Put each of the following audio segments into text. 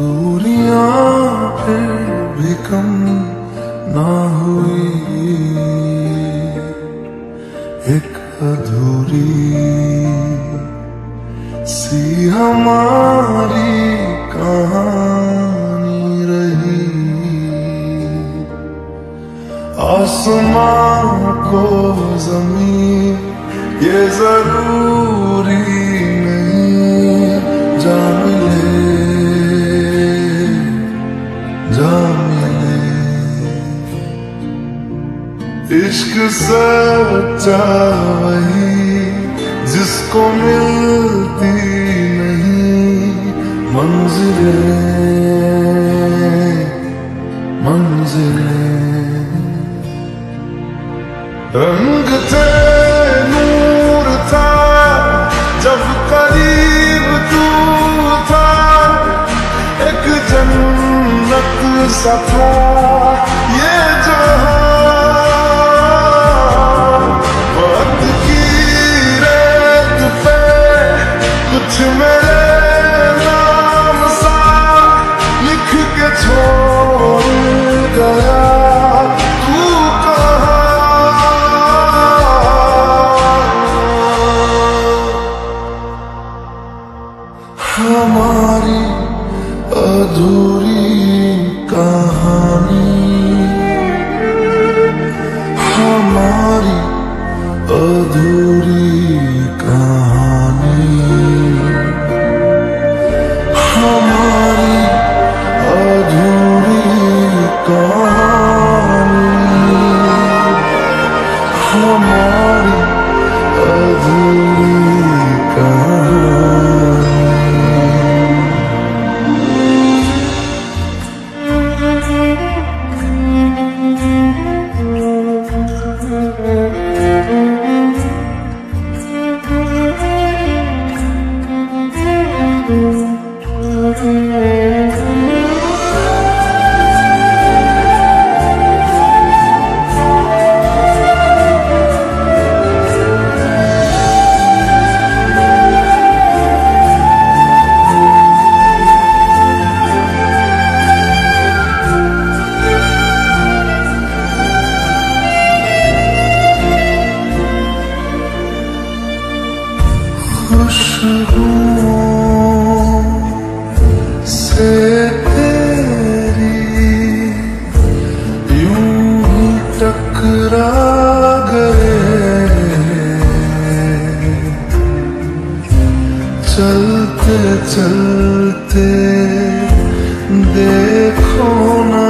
दूरियाँ फिर भी कम ना हुई। आसमां को ज़मीन, ये ज़रूरी नहीं जा मिले इश्क सच्चा वही, जिसको मिलती नहीं, मंजिले मंजिले। रंग थे नूर था, जब करीब तू था। एक जन्नत सा था ये जहाँ। की रेत पे कुछ मेरे हमारी चलते चलते देखो ना।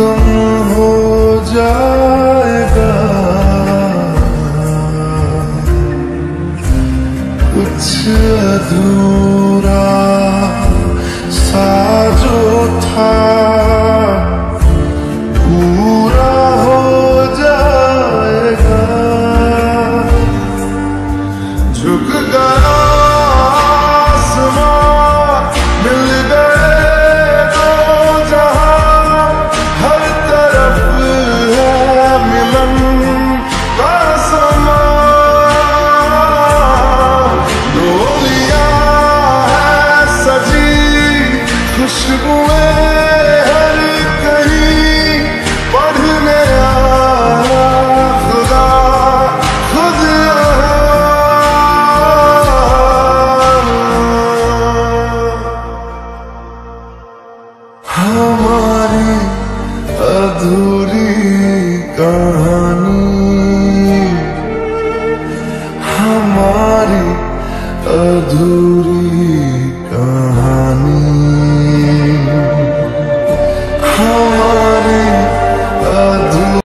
तुम हो जा।